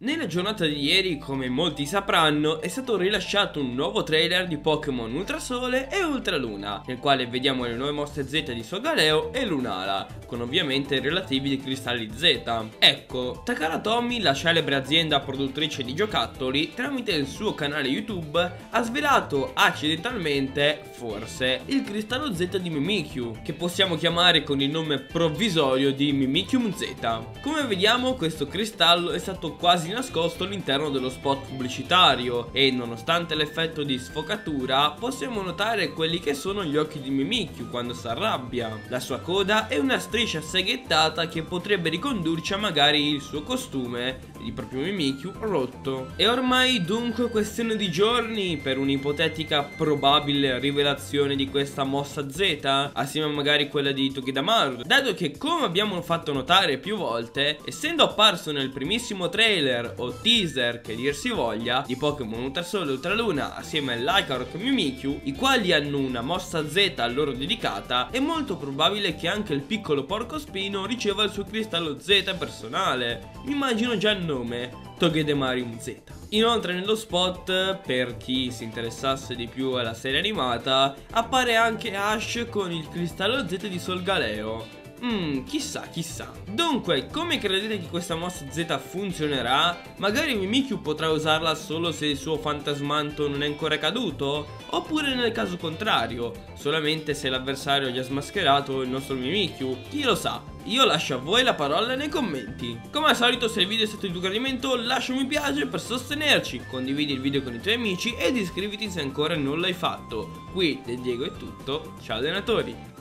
Nella giornata di ieri, come molti sapranno, è stato rilasciato un nuovo trailer di Pokémon Ultrasole e Ultraluna, nel quale vediamo le nuove mosse Z di Solgaleo e Lunala, con ovviamente i relativi cristalli Z. Ecco, Takara Tomy, la celebre azienda produttrice di giocattoli, tramite il suo canale YouTube, ha svelato accidentalmente, forse, il cristallo Z di Mimikyu, che possiamo chiamare con il nome provvisorio di Mimikyu Z. Come vediamo, questo cristallo è stato quasi nascosto all'interno dello spot pubblicitario e nonostante l'effetto di sfocatura possiamo notare quelli che sono gli occhi di Mimikyu quando si arrabbia. La sua coda è una striscia seghettata che potrebbe ricondurci a magari il suo costume di proprio Mimikyu rotto. È ormai dunque questione di giorni per un'ipotetica probabile rivelazione di questa mossa Z assieme a magari quella di Tokidamaru. Dato che come abbiamo fatto notare più volte essendo apparso nel primissimo trailer o teaser che dir si voglia di Pokémon Ultrasole e Ultraluna assieme all'Icarok e Mimikyu i quali hanno una mossa Z a loro dedicata è molto probabile che anche il piccolo porcospino riceva il suo cristallo Z personale. Immagino già il nome Togedemarium Z Inoltre nello spot, per chi si interessasse di più alla serie animata, appare anche Ash con il cristallo Z di Solgaleo Mmm, chissà, chissà. Dunque, come credete che questa mossa Z funzionerà? Magari Mimikyu potrà usarla solo se il suo fantasmanto non è ancora caduto? Oppure nel caso contrario, solamente se l'avversario ha già smascherato il nostro Mimikyu? Chi lo sa? Io lascio a voi la parola nei commenti. Come al solito se il video è stato di tuo gradimento lascia un mi piace per sostenerci, condividi il video con i tuoi amici ed iscriviti se ancora non l'hai fatto. Qui da Diego è tutto, ciao allenatori!